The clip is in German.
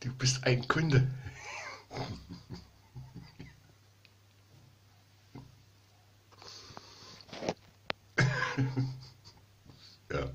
Du bist ein Kunde. ja.